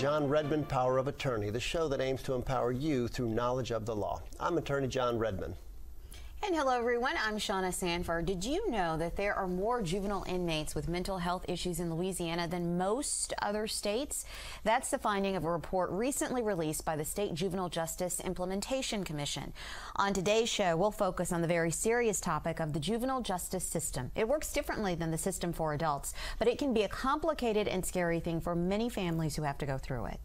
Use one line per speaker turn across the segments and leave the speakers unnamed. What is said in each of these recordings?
John Redmann Power of Attorney, the show that aims to empower you through knowledge of the law. I'm Attorney John Redmann.
And hello, everyone. I'm Shauna Sanford. Did you know that there are more juvenile inmates with mental health issues in Louisiana than most other states? That's the finding of a report recently released by the State Juvenile Justice Implementation Commission. On today's show, we'll focus on the very serious topic of the juvenile justice system. It works differently than the system for adults, but it can be a complicated and scary thing for many families who have to go through it.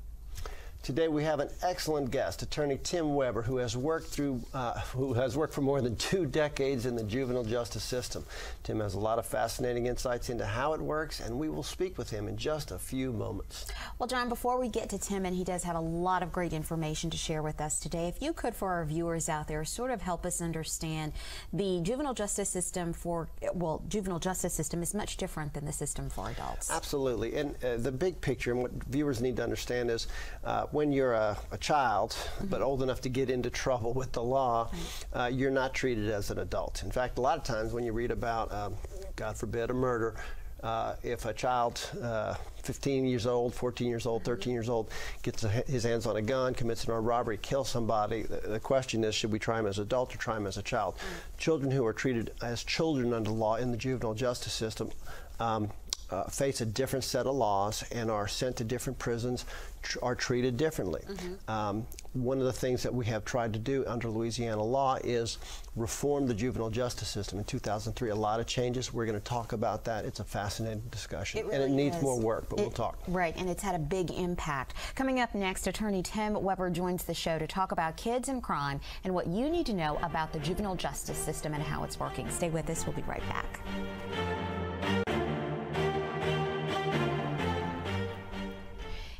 Today we have an excellent guest, Attorney Tim Webre, who has worked through, uh, who has worked for more than two decades in the juvenile justice system. Tim has a lot of fascinating insights into how it works, and we will speak with him in just a few moments.
Well, John, before we get to Tim, and he does have a lot of great information to share with us today, if you could, for our viewers out there, sort of help us understand the juvenile justice system for, well, juvenile justice system is much different than the system for adults.
Absolutely, and uh, the big picture, and what viewers need to understand is. Uh, when you're a, a child, mm-hmm. but old enough to get into trouble with the law, uh, you're not treated as an adult. In fact, a lot of times when you read about, um, God forbid, a murder, uh, if a child, uh, 15 years old, 14 years old, 13 years old, gets a, his hands on a gun, commits an armed robbery, kills somebody, the, the, question is should we try him as an adult or try him as a child? Mm. Children who are treated as children under law in the juvenile justice system um, uh, face a different set of laws and are sent to different prisons, tr are treated differently. Mm -hmm. um, one of the things that we have tried to do under Louisiana law is reform the juvenile justice system. In 2003, a lot of changes. We're going to talk about that. It's a fascinating discussion,
really
and it needs
is.
more work, but
it,
we'll talk.
Right, and it's had a big impact. Coming up next, attorney Tim Webre joins the show to talk about kids and crime and what you need to know about the juvenile justice system and how it's working. Stay with us. We'll be right back.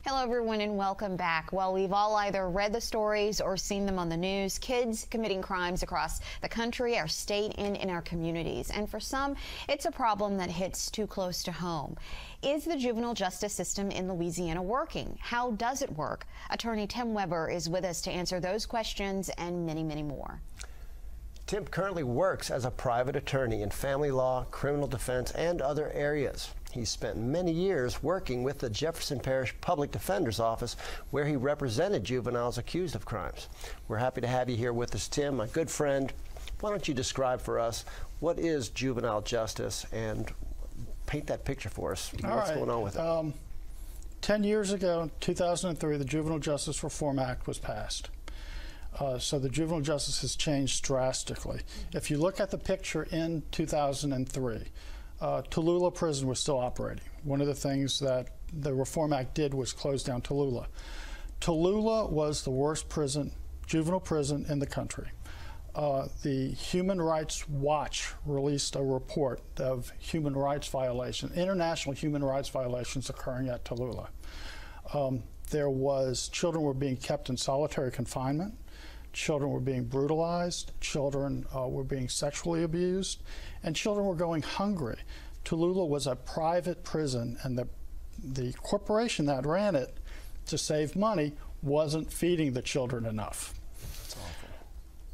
Hello, everyone, and welcome back. Well, we've all either read the stories or seen them on the news. Kids committing crimes across the country, our state, and in our communities. And for some, it's a problem that hits too close to home. Is the juvenile justice system in Louisiana working? How does it work? Attorney Tim Webre is with us to answer those questions and many, many more.
Tim currently works as a private attorney in family law, criminal defense, and other areas. He spent many years working with the Jefferson Parish Public Defender's Office, where he represented juveniles accused of crimes. We're happy to have you here with us, Tim, my good friend. Why don't you describe for us what is juvenile justice and paint that picture for us?
All
What's
right.
going on with it?
Um, Ten years ago, 2003, the Juvenile Justice Reform Act was passed. Uh, so the juvenile justice has changed drastically. If you look at the picture in 2003, uh, Tallulah Prison was still operating. One of the things that the Reform Act did was close down Tallulah. Tallulah was the worst prison, juvenile prison in the country. Uh, the Human Rights Watch released a report of human rights violations, international human rights violations occurring at Tallulah. Um, there was children were being kept in solitary confinement children were being brutalized, children uh, were being sexually abused, and children were going hungry. Tallulah was a private prison, and the, the corporation that ran it to save money wasn't feeding the children enough.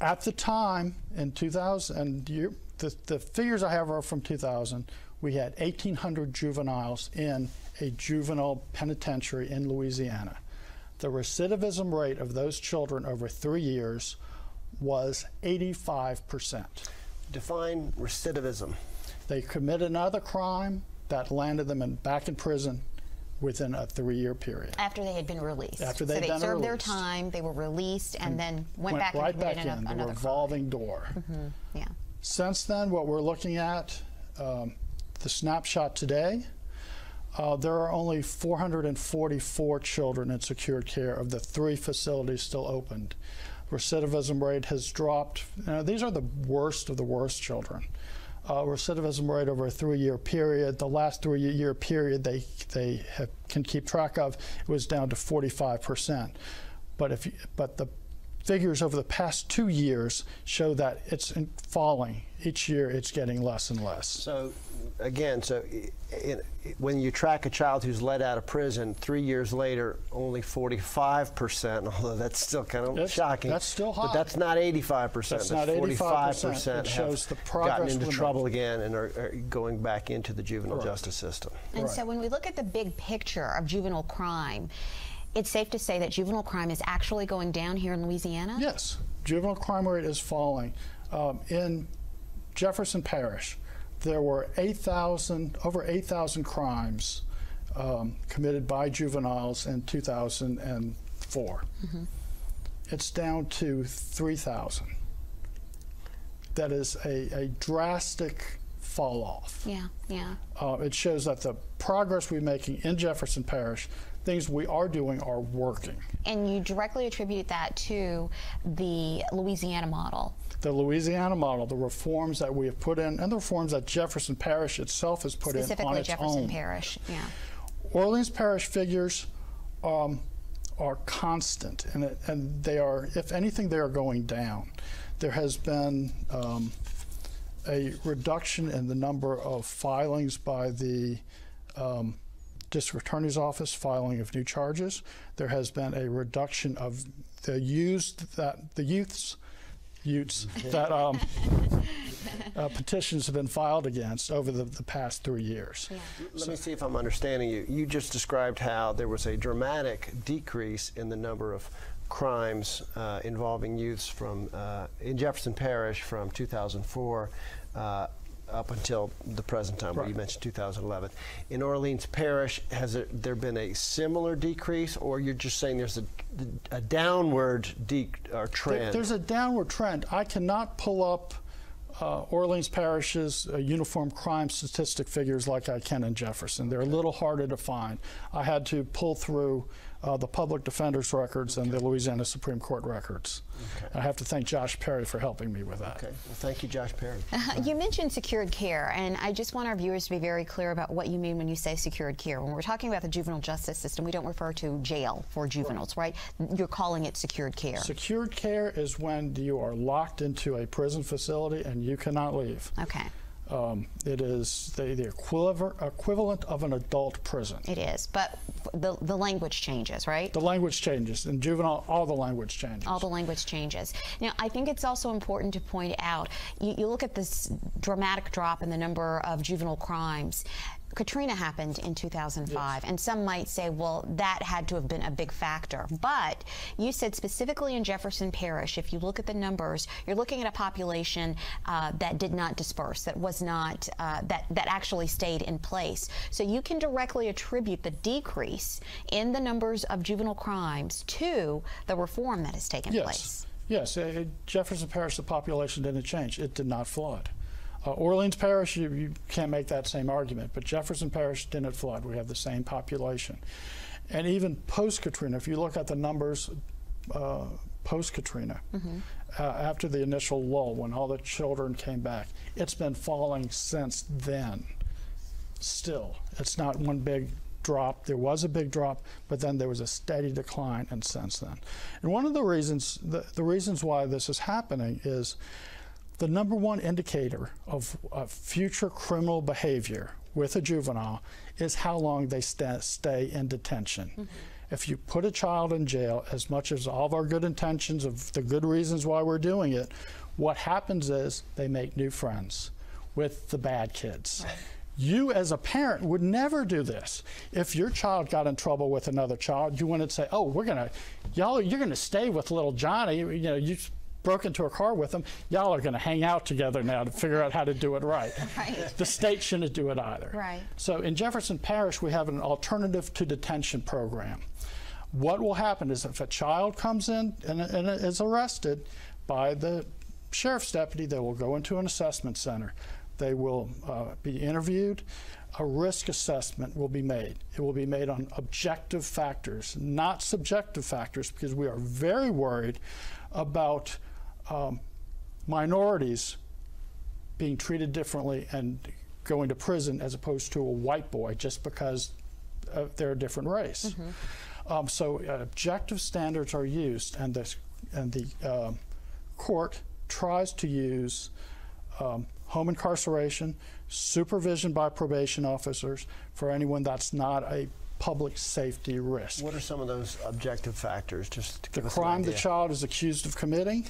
At the time, in 2000, and you, the, the figures I have are from 2000, we had 1,800 juveniles in a juvenile penitentiary in Louisiana the recidivism rate of those children over three years was 85%.
Define recidivism.
They committed another crime that landed them in, back in prison within a three-year period.
After they had been released.
After they
so
they
served their time, they were released, and, and then went,
went
back
right
and
back
committed
in,
another
the revolving
crime.
door.
Mm -hmm. Yeah.
Since then, what we're looking at, um, the snapshot today, uh, there are only 444 children in secured care of the three facilities still opened. Recidivism rate has dropped. these are the worst of the worst children. Uh, recidivism rate over a three-year period. The last three-year period they they have, can keep track of it was down to 45 percent. But if but the figures over the past two years show that it's falling. Each year it's getting less and less.
So again, so in, when you track a child who's let out of prison, three years later, only 45%, although that's still kind of
that's,
shocking.
That's still high.
But that's not 85%.
That's,
that's
not
45%
It shows the progress
gotten into trouble again and are, are, going back into the juvenile justice system.
And
right.
so when we look at the big picture of juvenile crime, it's safe to say that juvenile crime is actually going down here in Louisiana?
Yes, juvenile crime rate is falling. Um, in Jefferson Parish, there were 8,000, over 8,000 crimes um, committed by juveniles in 2004. It's down to 3,000. That is a, a drastic fall off.
Yeah, yeah.
Uh, it shows that the progress we're making in Jefferson Parish, things we are doing are working.
And you directly attribute that to the Louisiana model.
The Louisiana model, the reforms that we have put in, and the reforms that Jefferson Parish itself has put in on
Specifically
its
Jefferson
own.
Parish. Yeah.
Orleans Parish figures um, are constant, and, it, and they are, if anything, they are going down. There has been um, a reduction in the number of filings by the um, district attorney's office, filing of new charges. There has been a reduction of the used that the youths. Utes that um, uh, petitions have been filed against over the, the past three years.
Let me see if I'm understanding you. You just described how there was a dramatic decrease in the number of crimes uh, involving youths from uh, in Jefferson Parish from 2004 uh, up until the present time, where you mentioned 2011. In Orleans Parish, has there, there been a similar decrease, or you're just saying there's a, a downward de- or
There-
trend?
There's a downward trend. I cannot pull up uh, Orleans Parish's uh, uniform crime statistic figures like I can in Jefferson. They're a little harder to find. I had to pull through uh, the public defender's records and the Louisiana Supreme Court records. I have to thank Josh Perry for helping me with that.
Okay. Well, thank you, Josh Perry.
You mentioned secured care, and I just want our viewers to be very clear about what you mean when you say secured care. When we're talking about the juvenile justice system, we don't refer to jail for juveniles, right? You're calling it secured care.
Secured care is when you are locked into a prison facility and you cannot leave.
okay,
Um, it is the, the equivalent, of an adult prison.
it is, but the the language changes, right?
The language changes. In juvenile, all the language changes.
all the language changes. Now, I think it's also important to point out you, you look at this dramatic drop in the number of juvenile crimes. Katrina happened in 2005, and some might say, well, that had to have been a big factor. But you said specifically in Jefferson Parish, if you look at the numbers, you're looking at a population uh, that did not disperse, that was not, uh, that, that actually stayed in place. So you can directly attribute the decrease in the numbers of juvenile crimes to the reform that has taken
Yes.
place.
Yes, uh, Jefferson Parish, the population didn't change. It did not flood. Uh, Orleans Parish, you, you can't make that same argument, but Jefferson Parish didn't flood. We have the same population. And even post Katrina, if you look at the numbers uh, post Katrina, uh, after the initial lull, when all the children came back, it's been falling since then. Still, it's not one big drop. There was a big drop, but then there was a steady decline, and since then. And one of the reasons, the, the reasons why this is happening is the number one indicator of, of future criminal behavior with a juvenile is how long they sta stay in detention. Mm-hmm. If you put a child in jail, as much as all of our good intentions of the good reasons why we're doing it, what happens is they make new friends with the bad kids. You, as a parent, would never do this. If your child got in trouble with another child, you wouldn't say, "Oh, we're gonna, y'all, you're gonna stay with little Johnny." You know, you broke into a car with him. Y'all are gonna hang out together now to figure out how to do it right.
Right.
The state shouldn't do it either.
Right.
So in Jefferson Parish, we have an alternative to detention program. What will happen is if a child comes in and, and is arrested by the sheriff's deputy, they will go into an assessment center. They will uh, be interviewed. A risk assessment will be made. It will be made on objective factors, not subjective factors, because we are very worried about um, minorities being treated differently and going to prison as opposed to a white boy just because uh, they're a different race. Um, so uh, objective standards are used, and the and the um court tries to use um, home incarceration, supervision by probation officers for anyone that's not a public safety risk.
What are some of those objective factors? Just to
The
give us an
crime the child is accused of committing,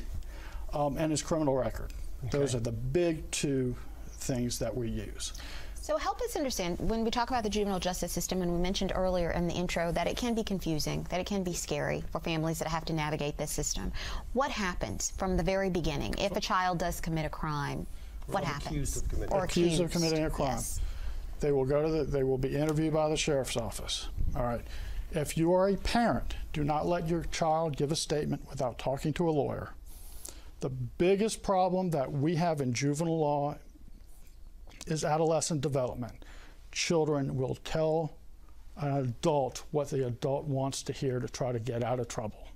um, and his criminal record. Those are the big two things that we use.
So help us understand when we talk about the juvenile justice system, and we mentioned earlier in the intro that it can be confusing, that it can be scary for families that have to navigate this system. What happens from the very beginning if a child does commit a crime? What happens?
accused of committing-
Or
accused of committing a crime.
Yes.
They will go to the, they will be interviewed by the sheriff's office. All right. If you are a parent, do not let your child give a statement without talking to a lawyer. The biggest problem that we have in juvenile law is adolescent development. Children will tell an adult what the adult wants to hear to try to get out of trouble.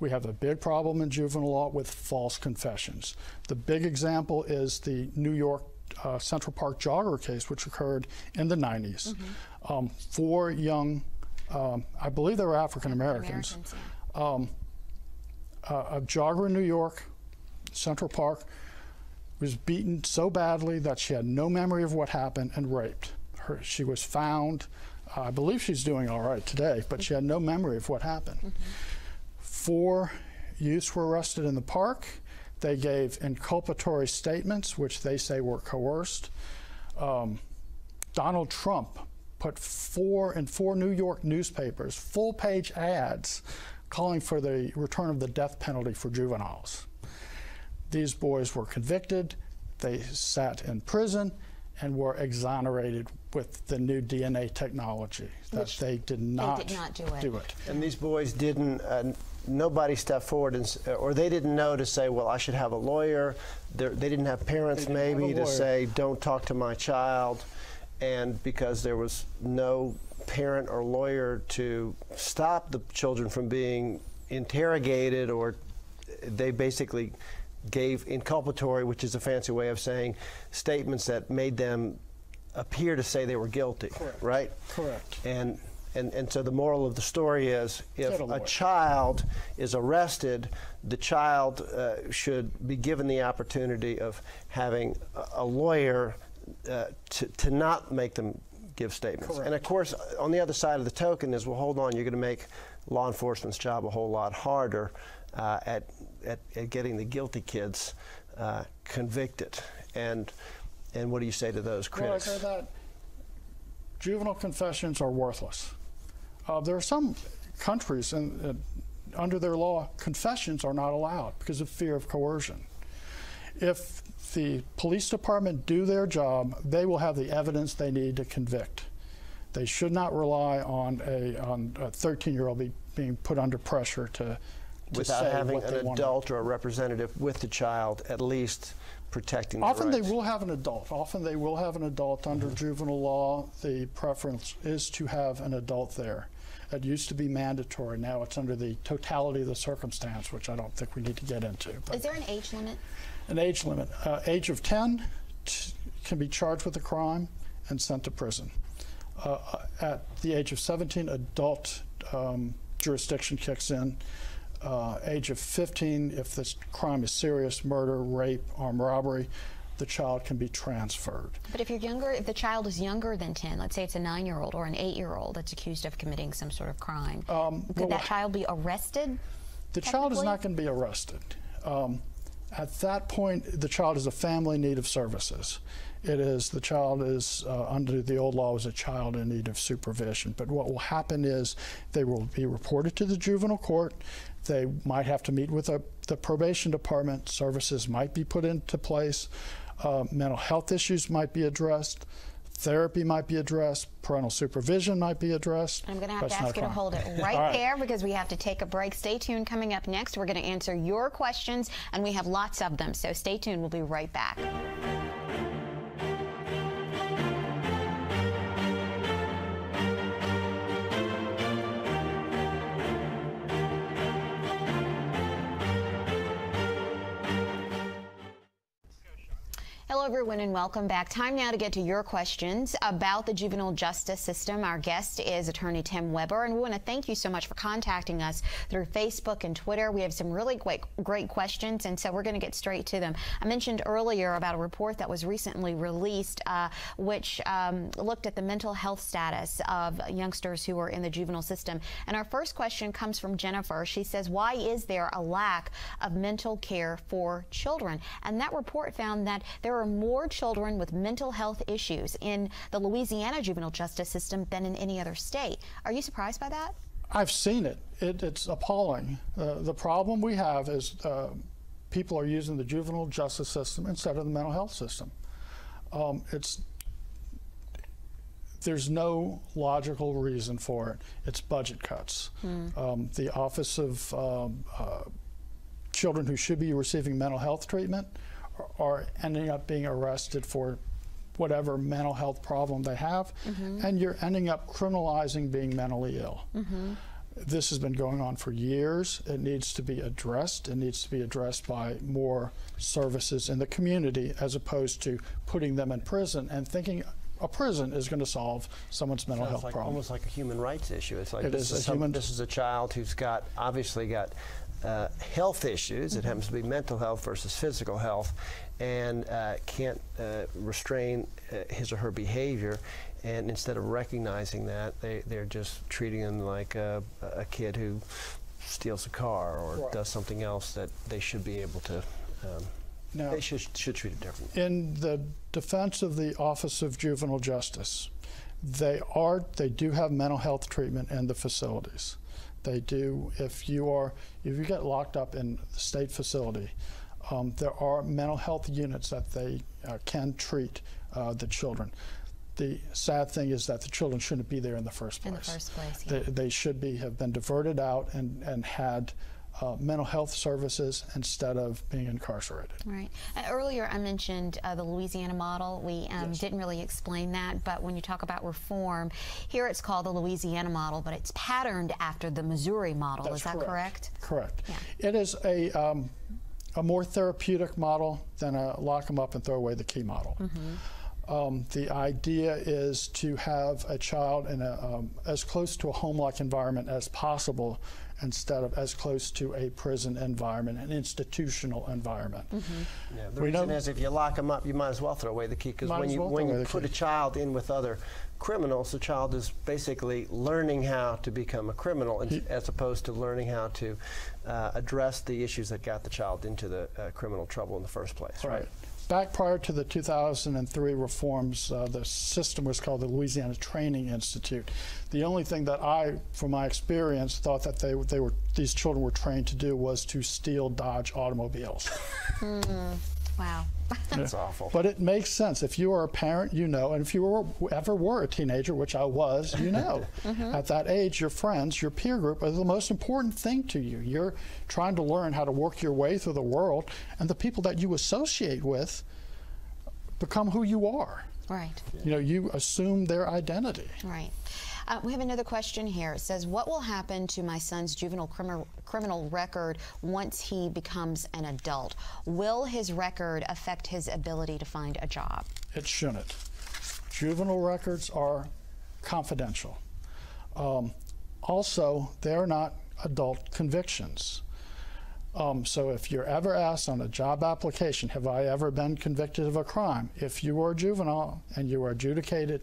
We have a big problem in juvenile law with false confessions. The big example is the New York uh, Central Park jogger case, which occurred in the 90s. Um, four young, um, I believe they were African Americans,
Americans, yeah.
um, a, a jogger in New York, Central Park, was beaten so badly that she had no memory of what happened and raped. Her, she was found. uh, I believe she's doing all right today, but she had no memory of what happened. Four youths were arrested in the park. They gave inculpatory statements, which they say were coerced. Um, Donald Trump put four in four New York newspapers full page ads calling for the return of the death penalty for juveniles. These boys were convicted, they sat in prison, and were exonerated with the new DNA technology that
Which
they did not,
not do it.
do it.
And these boys didn't, uh, nobody stepped forward and, or they didn't know to say, well, I should have a lawyer. They're, they didn't have parents
They didn't have
maybe
a
to say, don't talk to my child. And because there was no parent or lawyer to stop the children from being interrogated or they basically gave inculpatory, which is a fancy way of saying statements that made them appear to say they were guilty,
Correct.
right?
Correct.
And, and, and so the moral of the story is if
a
child is arrested, the child uh, should be given the opportunity of having a, a lawyer uh, to, to not make them give statements. And of course, on the other side of the token is, well, hold on, you're going to make law enforcement's job a whole lot harder uh, at, at, at getting the guilty kids uh, convicted. And, and what do you say to those
Well, I
critics?
say that juvenile confessions are worthless. Uh, there are some countries, and uh, under their law, confessions are not allowed because of fear of coercion. If the police department do their job, they will have the evidence they need to convict. They should not rely on a on a 13-year-old be, being put under pressure to
without
say
having
what they
an
want.
adult or a representative with the child at least protecting their
Often they will have an adult. Often they will have an adult under juvenile law. The preference is to have an adult there. It used to be mandatory. Now it's under the totality of the circumstance, which I don't think we need to get into. But
Is there an age limit?
an age limit. Uh, age of 10 t- can be charged with a crime and sent to prison. Uh, at the age of 17, adult um, jurisdiction kicks in. Uh, age of 15, if this crime is serious, murder, rape, armed robbery, the child can be transferred.
But if you're younger, if the child is younger than 10, let's say it's a nine year old or an eight year old that's accused of committing some sort of crime,
Um,
could
well,
that child be arrested?
The child is not going to be arrested. Um, at that point, the child is a family need of services. It is the child is uh, under the old law is a child in need of supervision. But what will happen is they will be reported to the juvenile court. They might have to meet with a, the probation department. Services might be put into place. Uh, mental health issues might be addressed. Therapy might be addressed. Parental supervision might be addressed.
I'm going to have to ask you to hold it right,
right.
there because we have to take a break. Stay tuned. Coming up next, we're going to answer your questions, and we have lots of them. So stay tuned. We'll be right back. Hello, everyone, and welcome back. Time now to get to your questions about the juvenile justice system. Our guest is attorney Tim Webre, and we want to thank you so much for contacting us through Facebook and Twitter. We have some really great, great questions, and so we're going to get straight to them. I mentioned earlier about a report that was recently released, uh, which um, looked at the mental health status of youngsters who are in the juvenile system. And our first question comes from Jennifer. She says, Why is there a lack of mental care for children? And that report found that there are are more children with mental health issues in the Louisiana juvenile justice system than in any other state. Are you surprised by that?
I've seen it. it it's appalling. Uh, the problem we have is uh, people are using the juvenile justice system instead of the mental health system. Um, it's there's no logical reason for it. It's budget cuts. Um, the Office of um, uh, Children who should be receiving mental health treatment are, are ending up being arrested for whatever mental health problem they have, mm-hmm. and you're ending up criminalizing being mentally ill. Mm-hmm. This has been going on for years. It needs to be addressed. It needs to be addressed by more services in the community as opposed to putting them in prison and thinking a prison is going to solve someone's mental
Sounds
health
like,
problem.
almost like a human rights issue. It's like
It
this
is a
some-
human-
this is a child who's got obviously got uh, health issues. It happens to be mental health versus physical health, and uh, can't uh, restrain uh, his or her behavior. And instead of recognizing that, they they're just treating him like a, a kid who steals a car or
Right.
does something else that they should be able to. Um,
Now-
they should should treat it differently.
in the defense of the Office of Juvenile Justice, they are they do have mental health treatment in the facilities. They do. If you are if you get locked up in the state facility, um, there are mental health units that they uh, can treat uh, the children. The sad thing is that the children shouldn't be there in the first place.
In the first place, yeah.
They, they should be have been diverted out and and had. Uh, mental health services instead of being incarcerated.
Right. Uh, earlier, I mentioned uh, the Louisiana model. We um, didn't really explain that, but when you talk about reform, here it's called the Louisiana model, but it's patterned after the Missouri model.
That's
Is that correct?
Correct.
Yeah.
It is a um, a more therapeutic model than a lock them up and throw away the key model.
Mm-hmm.
Um, the idea is to have a child in a um, as close to a home-like environment as possible, instead of as close to a prison environment, an institutional environment.
Mm-hmm.
Yeah, the
We
reason is if you lock them up, you might as well throw away the key because when you
well
when you put
key.
a child in with other criminals, the child is basically learning how to become a criminal and, as opposed to learning how to uh, address the issues that got the child into the uh, criminal trouble in the first place.
Right. Back prior to the 2003 reforms, uh, the system was called the Louisiana Training Institute. The only thing that I, from my experience, thought that they, they were these children were trained to do was to steal Dodge automobiles.
Wow.
That's awful.
But it makes sense. If you are a parent, you know, and if you were, ever were a teenager, which I was, you know. Mm-hmm. At that age, your friends, your peer group are the most important thing to you. You're trying to learn how to work your way through the world, and the people that you associate with become who you are.
Right.
You know, you assume their identity.
Right. Uh, we have another question here. It says, "What will happen to my son's juvenile criminal criminal record once he becomes an adult? Will his record affect his ability to find a job?"
It shouldn't. Juvenile records are confidential. Um, also, they're not adult convictions. Um, so if you're ever asked on a job application, have I ever been convicted of a crime? If you are a juvenile and you are adjudicated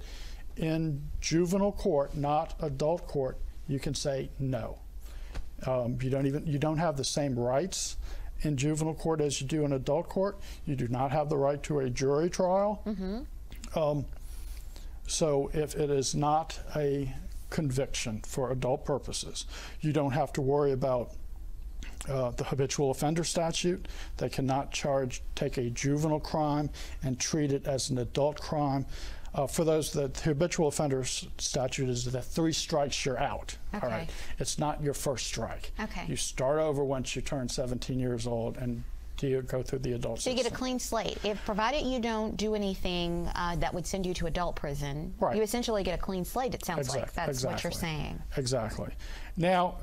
in juvenile court, not adult court, you can say no. Um, you don't even you don't have the same rights in juvenile court as you do in adult court. You do not have the right to a jury trial. Um, so if it is not a conviction for adult purposes, you don't have to worry about uh, the habitual offender statute. They cannot charge, take a juvenile crime and treat it as an adult crime. Uh, for those that the habitual offender s- statute is that three strikes you're out. All
Okay.
right, it's not your first strike.
Okay.
You start over once you turn 17 years old and do you go through the adult
So you get a clean slate. If provided you don't do anything uh, that would send you to adult prison,
Right.
you essentially get a clean slate. It sounds like
Exact-
that's what you're saying.
Exactly. Now,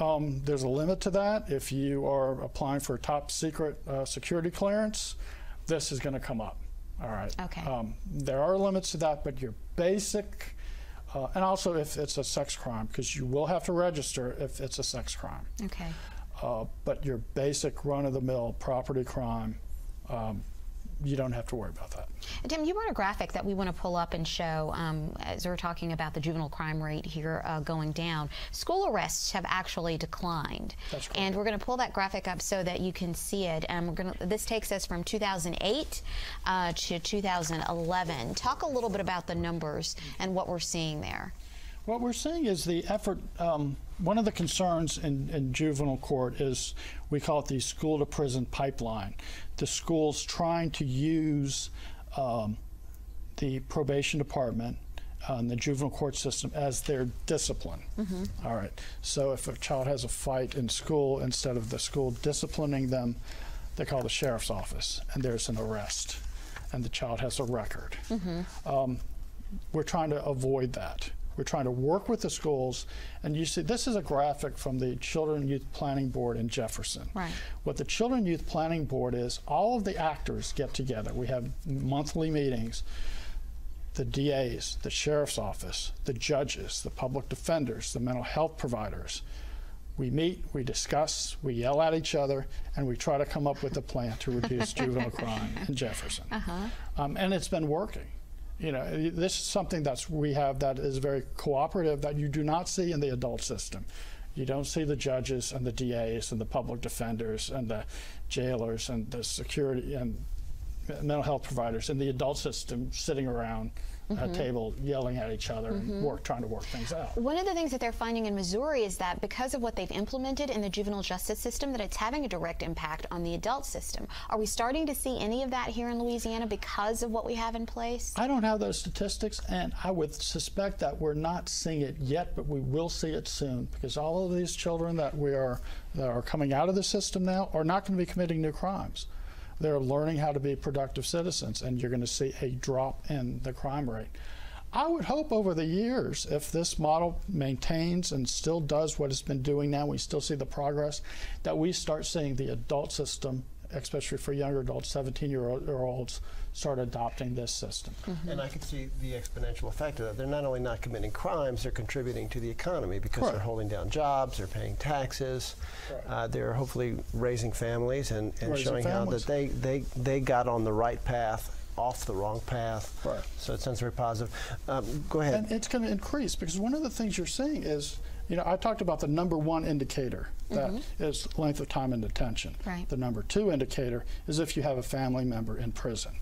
um, there's a limit to that. If you are applying for a top secret uh, security clearance, this is going to come up. All right.
Okay.
Um, there are limits to that, but your basic, uh, and also if it's a sex crime, because you will have to register if it's a sex crime.
Okay.
Uh, but your basic run-of-the-mill property crime, um, you don't have to worry about that.
Tim, you brought a graphic that we want to pull up and show um, as we're talking about the juvenile crime rate here uh, going down. School arrests have actually declined.
That's correct.
And we're going to pull that graphic up so that you can see it. And we're going to, this takes us from 2008 uh, to 2011. Talk a little bit about the numbers and what we're seeing there.
What we're seeing is the effort. Um, one of the concerns in, in juvenile court is we call it the school to prison pipeline. The schools trying to use um, the probation department uh, and the juvenile court system as their discipline. All right. So if a child has a fight in school, instead of the school disciplining them, they call the sheriff's office and there's an arrest and the child has a record. Um, we're trying to avoid that. We're trying to work with the schools, and you see, this is a graphic from the Children Youth Planning Board in Jefferson.
Right.
What the Children Youth Planning Board is, all of the actors get together. We have monthly meetings. The DAs, the sheriff's office, the judges, the public defenders, the mental health providers. We meet, we discuss, we yell at each other, and we try to come up with a plan to reduce juvenile crime in Jefferson. Uh Um, and it's been working. You know, this is something that's we have that is very cooperative that you do not see in the adult system. You don't see the judges and the DAs and the public defenders and the jailers and the security and mental health providers in the adult system sitting around a mm-hmm. table yelling at each other and mm-hmm. work trying to work things out.
One of the things that they're finding in Missouri is that because of what they've implemented in the juvenile justice system, that it's having a direct impact on the adult system. Are we starting to see any of that here in Louisiana because of what we have in place?
I don't have those statistics, and I would suspect that we're not seeing it yet, but we will see it soon because all of these children that we are that are coming out of the system now are not going to be committing new crimes. They're learning how to be productive citizens, and you're going to see a drop in the crime rate. I would hope over the years, if this model maintains and still does what it's been doing now, we still see the progress, that we start seeing the adult system, especially for younger adults, 17 year olds, start adopting this system.
And I can see the exponential effect of that. They're not only not committing crimes, they're contributing to the economy because they're holding down jobs, they're paying taxes, uh, they're hopefully raising families and, and
Raising
showing how that they, they, they got on the right path, off the wrong path.
Right.
So it sounds very positive. Um, go ahead.
And it's going to increase because one of the things you're seeing is, you know, I talked about the number one indicator that is length of time in detention.
Right.
The number two indicator is if you have a family member in prison.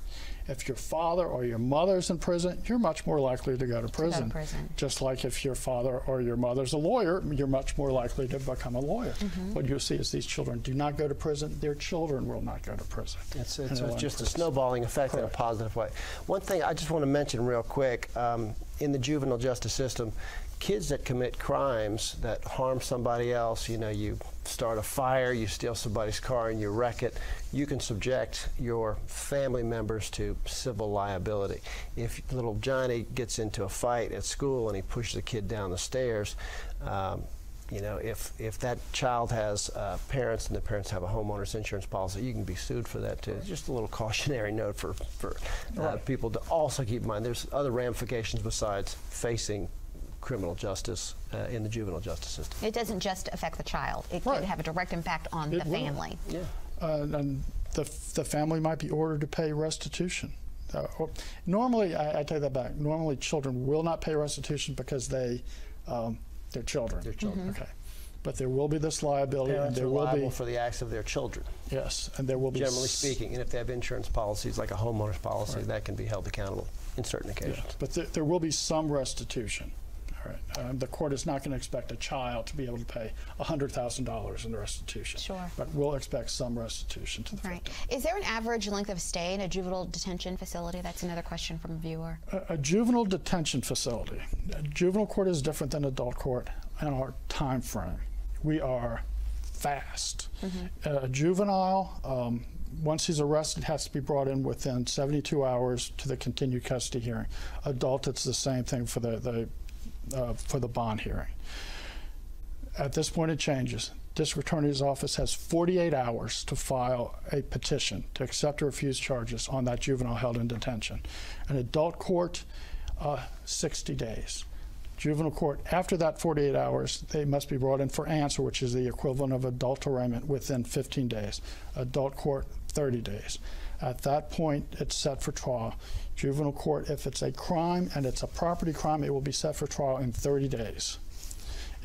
If your father or your mother's in prison, you're much more likely to go to prison.
prison.
Just like if your father or your mother's a lawyer, you're much more likely to become a lawyer. What you'll see is these children do not go to prison. Their children will not go to prison.
It's,
And
it's
it'll
just a snowballing effect in a positive way. One thing I just want to mention real quick um, in the juvenile justice system, kids that commit crimes that harm somebody else, you know, you start a fire, you steal somebody's car, and you wreck it, you can subject your family members to civil liability. If little Johnny gets into a fight at school and he pushes a kid down the stairs, um, you know, if, if that child has uh, parents and the parents have a homeowner's insurance policy, you can be sued for that too. Just a little cautionary note for, for uh,
Right.
people to also keep in mind. There's other ramifications besides facing criminal justice uh, in the juvenile justice system.
It doesn't just affect the child, it
Right.
could have a direct impact on
It
the
will.
family.
Yeah.
uh, and the, the family might be ordered to pay restitution. Uh, or- normally, I, I take that back. Normally, children will not pay restitution because they, um, they're children.
They're children.
Okay, but there will be this liability, and
Parents
there
are
will
liable
be
for the acts of their children,
yes, and there will be
generally
s-
speaking. And if they have insurance policies, like a homeowner's policy,
Right.
that can be held accountable in certain
Yeah,
occasions.
but there, there will be some restitution. Right, um, the court is not going to expect a child to be able to pay hundred thousand dollars in restitution.
Sure.
but we'll expect some restitution to the
Right.
victim.
Is there an average length of stay in a juvenile detention facility? That's another question from a viewer.
A, a juvenile detention facility. A juvenile court is different than adult court in our time frame. We are fast. Uh, a juvenile, um, once he's arrested, has to be brought in within 72 hours to the continued custody hearing. Adult, it's the same thing for the, the uh, for the bond hearing. At this point, it changes. District Attorney's Office has 48 hours to file a petition to accept or refuse charges on that juvenile held in detention. An adult court, uh, 60 days. Juvenile court, after that 48 hours, they must be brought in for answer, which is the equivalent of adult arraignment within 15 days. Adult court, 30 days. At that point, it's set for trial. Juvenile court, if it's a crime and it's a property crime, it will be set for trial in 30 days.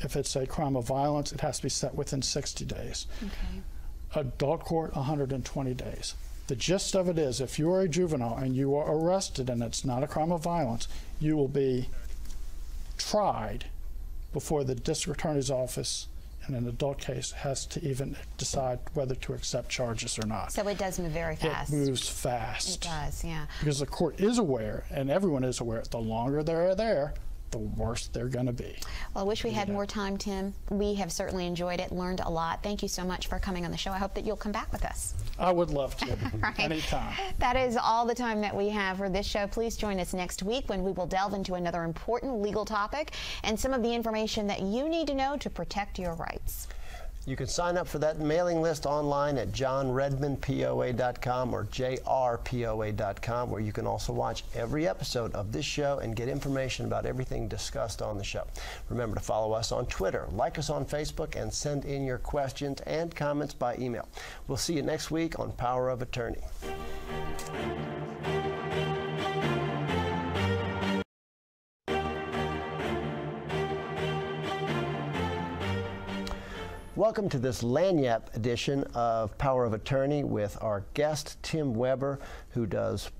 If it's a crime of violence, it has to be set within 60 days.
Okay.
Adult court, 120 days. The gist of it is if you are a juvenile and you are arrested and it's not a crime of violence, you will be tried before the district attorney's office in an adult case has to even decide whether to accept charges or not.
So it does move very fast.
It moves fast.
It does, yeah.
Because the court is aware, and everyone is aware, the longer they're there, the worse they're going to be.
Well, I wish we had more time, Tim. We have certainly enjoyed it, learned a lot. Thank you so much for coming on the show. I hope that you'll come back with us.
I would love to,
Right.
anytime.
That is all the time that we have for this show. Please join us next week when we will delve into another important legal topic and some of the information that you need to know to protect your rights.
You can sign up for that mailing list online at johnredmannpoa.com or jrpoa.com, where you can also watch every episode of this show and get information about everything discussed on the show. Remember to follow us on Twitter, like us on Facebook, and send in your questions and comments by email. We'll see you next week on Power of Attorney. Welcome to this Lagniappe edition of Power of Attorney with our guest, Tim Webre, who does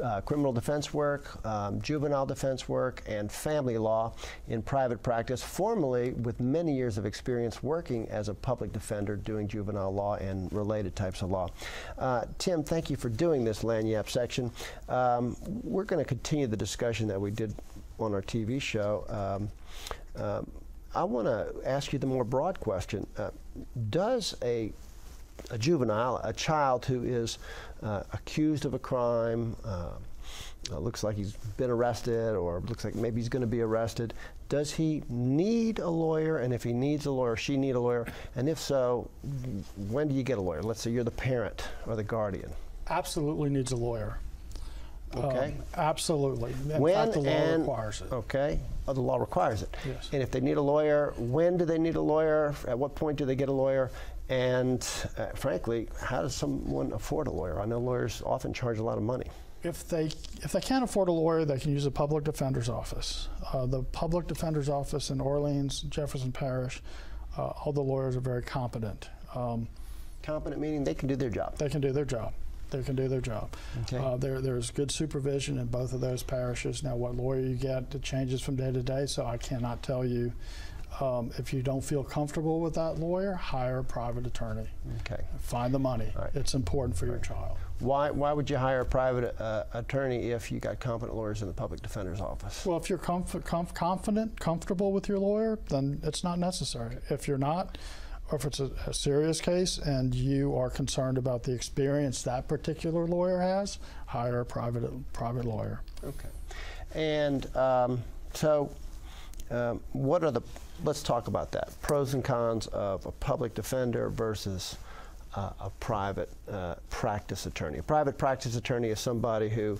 uh, criminal defense work, um, juvenile defense work, and family law in private practice, formerly with many years of experience working as a public defender doing juvenile law and related types of law. Uh, Tim, thank you for doing this Lagniappe section. Um, we're going to continue the discussion that we did on our TV show. Um, um, I want to ask you the more broad question. Uh, does a, a juvenile, a child who is uh, accused of a crime, uh, uh, looks like he's been arrested or looks like maybe he's going to be arrested, does he need a lawyer? And if he needs a lawyer, she need a lawyer? And if so, when do you get a lawyer? Let's say you're the parent or the guardian.
Absolutely needs a lawyer.
Okay.
Um, absolutely. In
when
fact, the law
and
requires it.
Okay. Oh, the law requires it.
Yes.
And if they need a lawyer, when do they need a lawyer? At what point do they get a lawyer? And uh, frankly, how does someone afford a lawyer? I know lawyers often charge a lot of money.
If they if they can't afford a lawyer, they can use a public defender's office. Uh, the public defender's office in Orleans, Jefferson Parish, uh, all the lawyers are very competent. Um,
Competent meaning they can do their job.
they can do their job. They can do their job.
Okay.
Uh, there, there's good supervision in both of those parishes. Now, what lawyer you get it changes from day to day, so I cannot tell you. Um, if you don't feel comfortable with that lawyer, hire a private attorney.
Okay.
Find the money.
Right.
It's important for your child.
Why, why would you hire a private uh, attorney if you got competent lawyers in the public defender's office?
Well, if you're comf- comf- confident, comfortable with your lawyer, then it's not necessary. If you're not, if it's a, a serious case and you are concerned about the experience that particular lawyer has, hire a private private lawyer.
Okay. And um, so, um, what are the, let's talk about that. Pros and cons of a public defender versus uh, a private uh, practice attorney. A private practice attorney is somebody who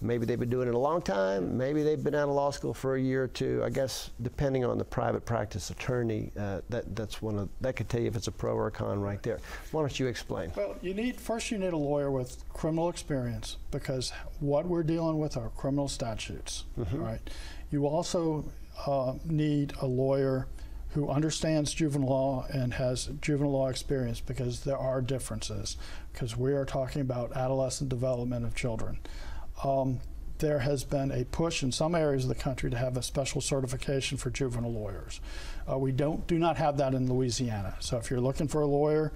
maybe they've been doing it a long time, maybe they've been out of law school for a year or two. I guess depending on the private practice attorney, uh, that, that's one of, that could tell you if it's a pro or a con right there. Why don't you explain?
Well, you need first you need a lawyer with criminal experience because what we're dealing with are criminal statutes, right? You also uh, need a lawyer who understands juvenile law and has juvenile law experience because there are differences because we are talking about adolescent development of children. Um, there has been a push in some areas of the country to have a special certification for juvenile lawyers. Uh, we don't do not have that in Louisiana. So if you're looking for a lawyer,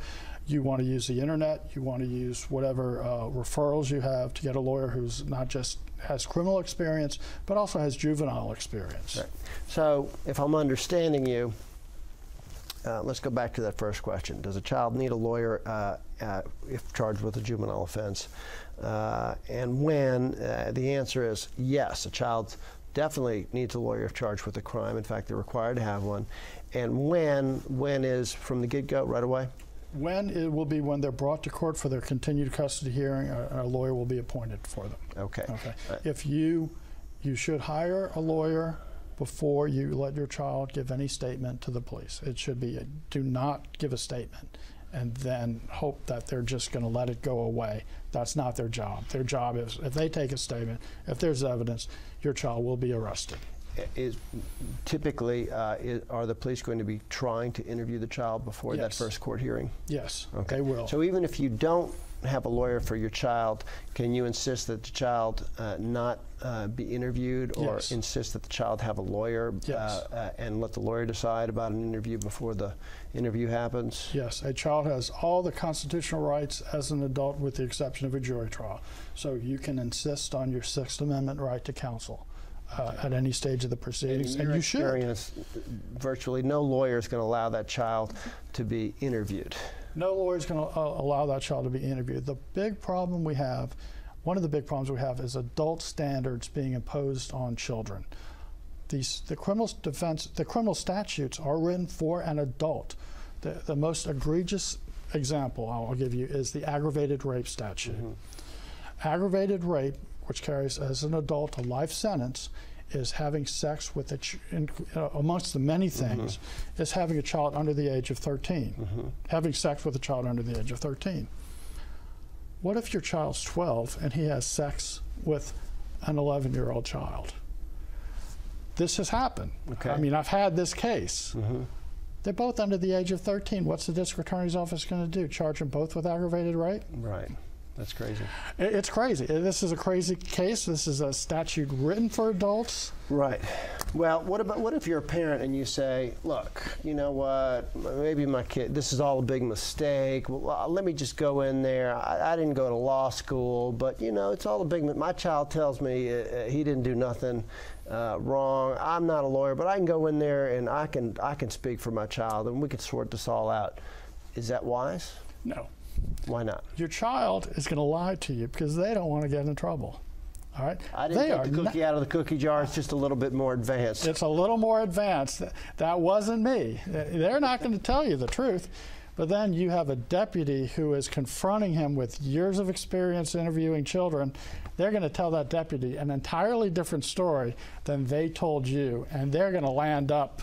you want to use the internet, you want to use whatever uh, referrals you have to get a lawyer who's not just has criminal experience but also has juvenile experience.
Right. So, if I'm understanding you, uh, let's go back to that first question. Does a child need a lawyer uh, uh, if charged with a juvenile offense? Uh, and when? Uh, the answer is yes. A child definitely needs a lawyer if charged with a crime. In fact, they're required to have one. And when? When is from the get-go, right away?
When it will be when they're brought to court for their continued custody hearing, a, a lawyer will be appointed for them.
Okay.
Okay.
Uh,
If you, you should hire a lawyer before you let your child give any statement to the police. It should be, a, do not give a statement. and then hope that they're just going to let it go away. That's not their job. Their job is if they take a statement, if there's evidence, your child will be arrested.
Is typically uh, i are the police going to be trying to interview the child before that first court hearing?
Yes,
Okay.
they will.
So even if you don't have a lawyer for your child, can you insist that the child uh, not uh, be interviewed, or
Yes.
insist that the child have a lawyer
Yes.
uh, uh, and let the lawyer decide about an interview before the interview happens?
Yes, a child has all the constitutional rights as an adult with the exception of a jury trial. So you can insist on your Sixth Amendment right to counsel uh, at any stage of the proceedings,
in
and you should.
virtually no lawyer is going to allow that child to be interviewed.
No lawyer is going to uh, allow that child to be interviewed. The big problem we have, one of the big problems we have, is adult standards being imposed on children. These, the criminal defense, the criminal statutes are written for an adult. The, the most egregious example I'll give you is the aggravated rape statute. Aggravated rape, which carries as an adult a life sentence, is having sex with a ch- in, uh, amongst the many things, is having a child under the age of 13. Having sex with a child under the age of 13. What if your child's 12 and he has sex with an 11 year old child? This has happened.
Okay.
I mean, I've had this case. mm-hmm. They're both under the age of 13. What's the district attorney's office going to do? Charge them both with aggravated rape?
Right. That's crazy.
It's crazy. This is a crazy case. This is a statute written for adults.
Right. Well, what about what if you're a parent and you say, "Look, you know what? Maybe my kid. This is all a big mistake. Well, uh, let me just go in there. I, I didn't go to law school, but you know, it's all a big. mi- My child tells me uh, uh, he didn't do nothing uh, wrong. I'm not a lawyer, but I can go in there and I can I can speak for my child, and we can sort this all out. Is that wise?
No.
Why not?
Your child is going to lie to you because they don't want to get in trouble. All right?
I didn't
they
take
are
the cookie out of the cookie jar. It's just a little bit more advanced.
It's a little more advanced. That wasn't me. They're not going to tell you the truth. But then you have a deputy who is confronting him with years of experience interviewing children. They're going to tell that deputy an entirely different story than they told you, and they're going to land up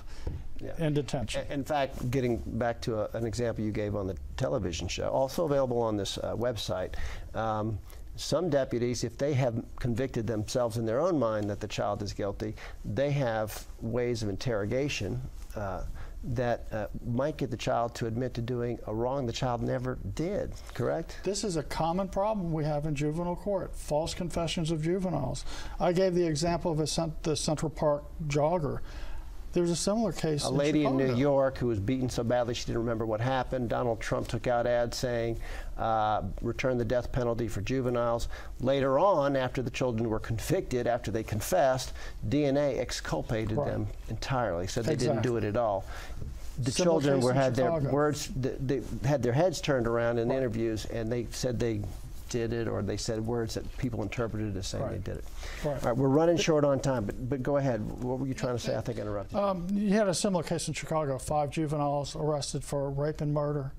Yeah.
in detention.
In fact, getting back to a, an example you gave on the television show, also available on this uh, website, um, some deputies, if they have convicted themselves in their own mind that the child is guilty, they have ways of interrogation uh, that uh, might get the child to admit to doing a wrong the child never did, correct?
This is a common problem we have in juvenile court false confessions of juveniles. I gave the example of a cent- the Central Park jogger. There's a similar case.
A lady in New York who was beaten so badly she didn't remember what happened. Donald Trump took out ads saying, uh, return the death penalty for juveniles. Later on, after the children were convicted, after they confessed, DNA exculpated
Right.
them entirely, so they didn't do it at all. The
Similar
children were
in
had their words, th- they had their heads turned around in
Right.
interviews, and they said they did it, or they said words that people interpreted as saying
Right.
they did it.
Right.
All right, we're running short on time, but, but go ahead. What were you trying to say? I think I interrupted. you.
Um, you had a similar case in Chicago. Five juveniles arrested for rape and murder.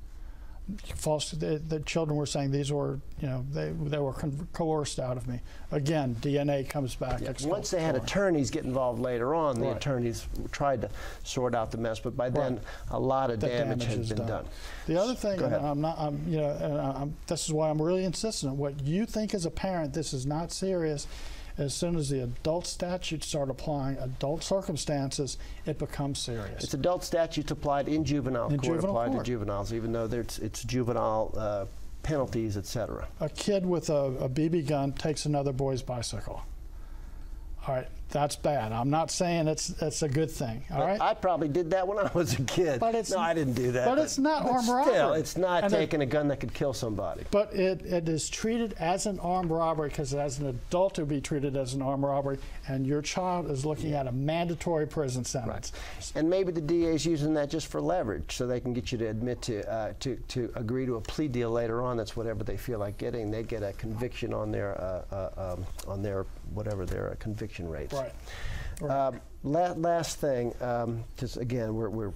False. The, the children were saying these were, you know, they they were coerced out of me. Again, DNA comes back.
Yeah, Once they had attorneys get involved later on, the
Right.
attorneys tried to sort out the mess, but by then
Right.
a lot of damage,
damage
had been
done.
done.
The other thing, and. I'm not, I'm, you know, and I'm, this is why I'm really insistent. What you think as a parent, this is not serious. As soon as the adult statutes start applying adult circumstances, it becomes serious.
It's adult statutes applied in juvenile
In
court,
juvenile
applied
court.
to juveniles, even though there's, it's juvenile uh, penalties, et cetera.
a kid with a, a BB gun takes another boy's bicycle. All right, that's bad. I'm not saying it's it's a good thing. All
But
right,
I probably did that when I was a kid.
But it's-
no, I didn't do that.
but it's not armed
still,
robbery.
it's not
And it-
taking a gun that could kill somebody.
but it, it is treated as an armed robbery because as an adult it would be treated as an armed robbery, and your child is looking at a mandatory prison sentence.
And maybe the DA is using that just for leverage, so they can get you to admit to uh, to to agree to a plea deal later on. That's whatever they feel like getting. They get a conviction on their uh, uh, um, on their whatever their uh, conviction rates.
Right.
Um, la- last thing, because again, we're, we're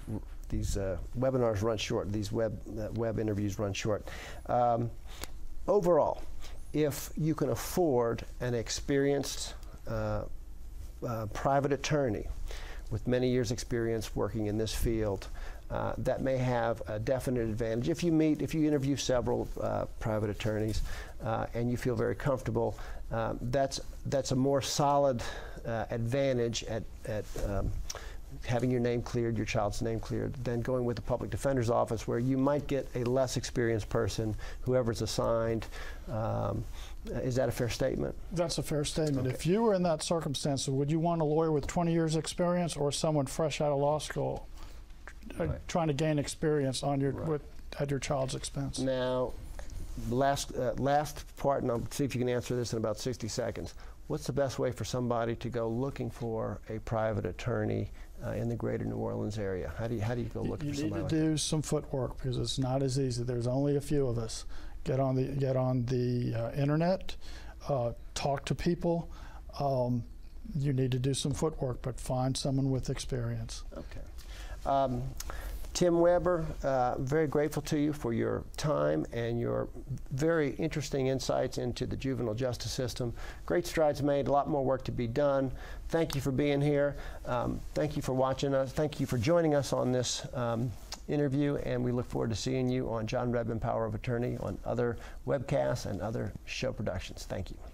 these uh, webinars run short. These web uh, web interviews run short. Um, overall, if you can afford an experienced uh, uh, private attorney with many years' experience working in this field, uh, that may have a definite advantage. If you meet, if you interview several uh, private attorneys uh, and you feel very comfortable, um, that's that's a more solid uh, advantage at at um, having your name cleared, your child's name cleared, than going with the public defender's office where you might get a less experienced person, whoever's assigned. Um, is that a fair statement?
That's a fair statement. If you were in that circumstance, would you want a lawyer with 20 years experience or someone fresh out of law school uh,
Right.
trying to gain experience on your
Right.
with, at your child's expense?
Now, last uh, last part, and I'll see if you can answer this in about 60 seconds. What's the best way for somebody to go looking for a private attorney uh, in the greater New Orleans area? How do you how do you go looking
you
for
need to
like
do some footwork because it's not as easy. There's only a few of us. Get on the get on the uh, internet, uh, talk to people. Um, you need to do some footwork, but find someone with experience.
Okay. Um, Tim Webre, uh, very grateful to you for your time and your very interesting insights into the juvenile justice system. Great strides made, a lot more work to be done. Thank you for being here. Um, thank you for watching us. Thank you for joining us on this um, interview, and we look forward to seeing you on John Redmann Power of Attorney on other webcasts and other show productions. Thank you.